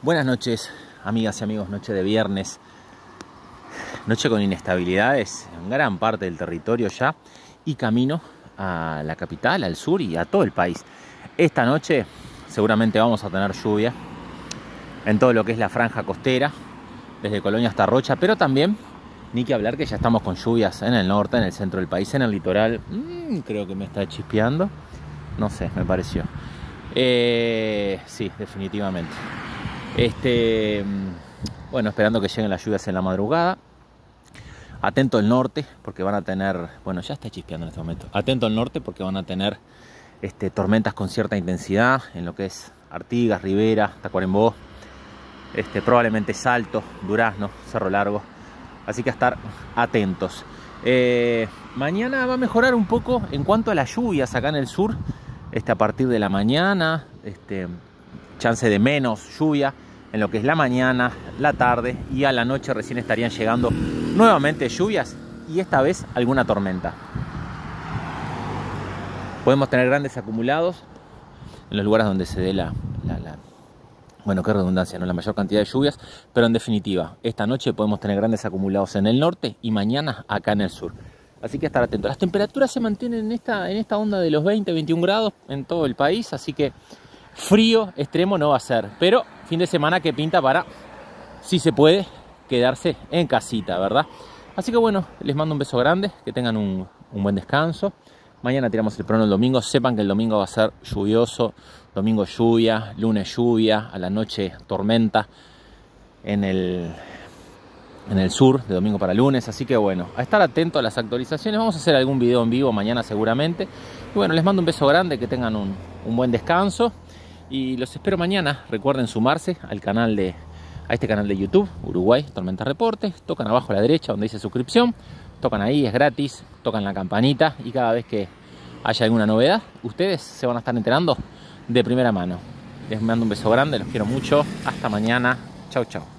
Buenas noches, amigas y amigos, noche de viernes. Noche con inestabilidades en gran parte del territorio ya y camino a la capital, al sur y a todo el país. Esta noche seguramente vamos a tener lluvia en todo lo que es la franja costera, desde Colonia hasta Rocha, pero también, ni que hablar que ya estamos con lluvias en el norte, en el centro del país, en el litoral. Mm, creo que me está chispeando. No sé, me pareció. Eh, sí, definitivamente. Este, mm, bueno, esperando que lleguen las lluvias en la madrugada. Atento al norte, porque van a tener, bueno, ya está chispeando en este momento. Atento al norte, porque van a tener este, tormentas con cierta intensidad en lo que es Artigas, Rivera, Tacuarembó, este, probablemente Salto, Durazno, Cerro Largo. Así que a estar atentos. Eh, mañana va a mejorar un poco en cuanto a las lluvias acá en el sur. Este, a partir de la mañana, este, chance de menos lluvia en lo que es la mañana, la tarde y a la noche recién estarían llegando nuevamente lluvias y esta vez alguna tormenta. Podemos tener grandes acumulados en los lugares donde se dé la, bueno, qué redundancia, ¿no? La mayor cantidad de lluvias, pero en definitiva, esta noche podemos tener grandes acumulados en el norte y mañana acá en el sur. Así que estar atentos. Las temperaturas se mantienen en esta, en esta onda de los 20, 21 grados en todo el país, así que frío extremo no va a ser. Pero fin de semana que pinta para, si se puede, quedarse en casita, ¿verdad? Así que bueno, les mando un beso grande, que tengan un, buen descanso. Mañana tiramos el prono el domingo. Sepan que el domingo va a ser lluvioso. Domingo lluvia, lunes lluvia, a la noche tormenta en el, en el sur, de domingo para lunes. Así que bueno, a estar atento a las actualizaciones. Vamos a hacer algún video en vivo mañana seguramente. Y bueno, les mando un beso grande, que tengan un, un buen descanso. Y los espero mañana. Recuerden sumarse al canal de a este canal de YouTube, Uruguay Tormenta Reportes. Tocan abajo a la derecha donde dice suscripción. Tocan ahí, es gratis. Tocan la campanita y cada vez que haya alguna novedad, ustedes se van a estar enterando de primera mano. Les mando un beso grande, los quiero mucho. Hasta mañana. Chau, chau.